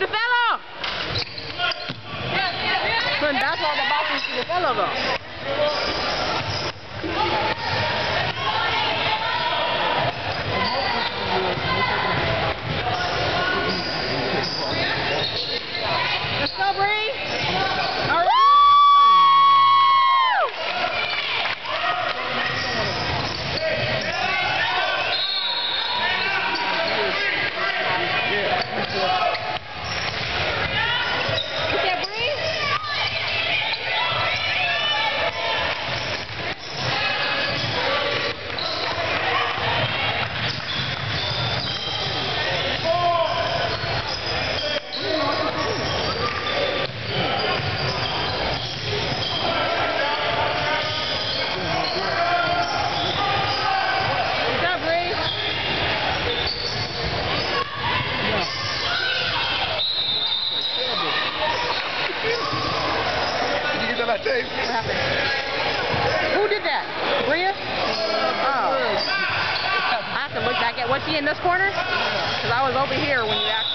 the fellow. Yes, yes, yes, Couldn't, that's all the boxing to the. That tape? What happened? Who did that? Brea? Oh. I have to look back at, was she in this corner? Because I was over here when you asked.